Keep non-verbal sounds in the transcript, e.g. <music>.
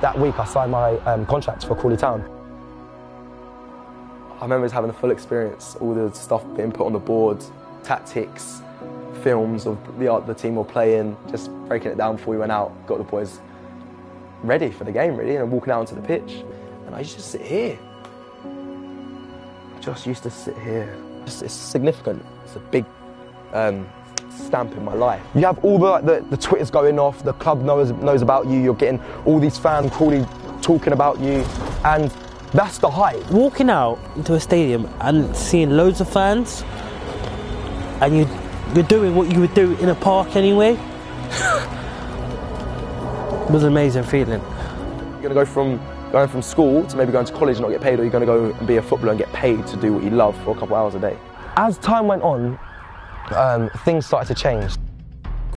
that week I signed my um, contract for Crawley Town. I remember just having the full experience, all the stuff being put on the board, tactics, films of the art the team were playing, just breaking it down before we went out, got the boys ready for the game really, and walking out onto the pitch. And I used to sit here. I just used to sit here. It's, it's significant. It's a big um, stamp in my life. You have all the, like, the, the Twitters going off, the club knows, knows about you, you're getting all these fans Crawley talking about you, and that's the hype. Walking out into a stadium and seeing loads of fans, and you, you're doing what you would do in a park anyway, it <laughs> was an amazing feeling. You're going to go from going from school to maybe going to college and not get paid, or you're going to go and be a footballer and get paid to do what you love for a couple of hours a day. As time went on, um, things started to change.